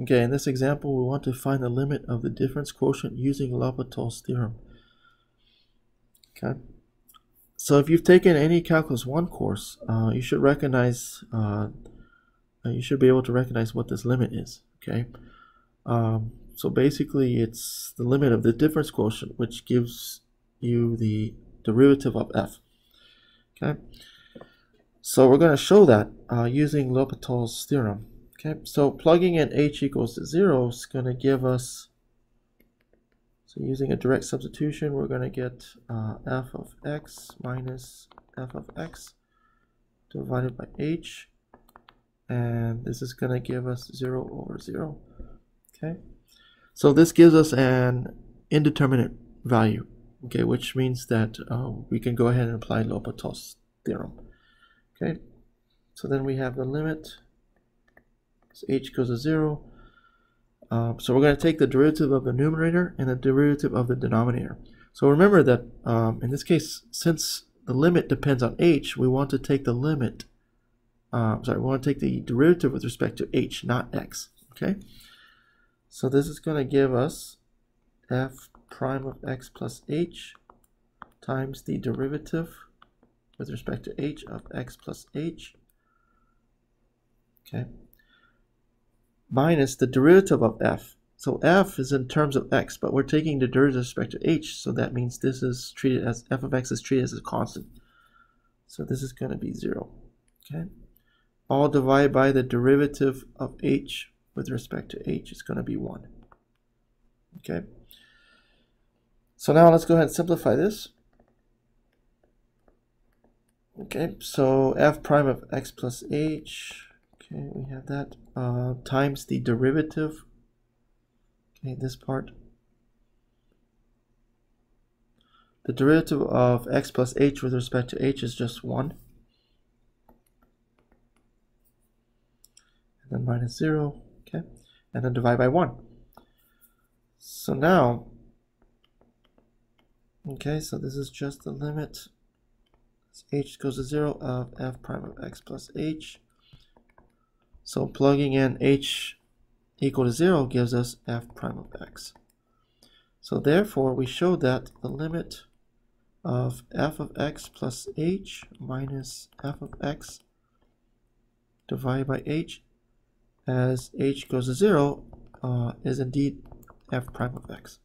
Okay, in this example, we want to find the limit of the difference quotient using L'Hopital's theorem. Okay. So if you've taken any Calculus 1 course, uh, you should recognize, uh, uh, you should be able to recognize what this limit is. Okay. Um, so basically, it's the limit of the difference quotient, which gives you the derivative of f. Okay. So we're going to show that uh, using L'Hopital's theorem. Okay, so plugging in h equals to 0 is going to give us, so using a direct substitution, we're going to get uh, f of x minus f of x divided by h, and this is going to give us 0 over 0. Okay, so this gives us an indeterminate value, okay, which means that uh, we can go ahead and apply L'Hopital's theorem. Okay, so then we have the limit so h goes to 0. Um, so we're going to take the derivative of the numerator and the derivative of the denominator. So remember that um, in this case, since the limit depends on h, we want to take the limit, uh, sorry, we want to take the derivative with respect to h, not x. Okay. So this is going to give us f prime of x plus h times the derivative with respect to h of x plus h. Okay minus the derivative of f. So f is in terms of x, but we're taking the derivative with respect to h, so that means this is treated as f of x is treated as a constant. So this is going to be 0. Okay, All divided by the derivative of h with respect to h is going to be 1. Okay, so now let's go ahead and simplify this. Okay, so f prime of x plus h Okay, we have that uh, times the derivative. Okay, this part. The derivative of x plus h with respect to h is just 1. And then minus 0. Okay, and then divide by 1. So now, okay, so this is just the limit as h goes to 0 of f prime of x plus h so plugging in h equal to 0 gives us f prime of x. So therefore, we show that the limit of f of x plus h minus f of x divided by h as h goes to 0 uh, is indeed f prime of x.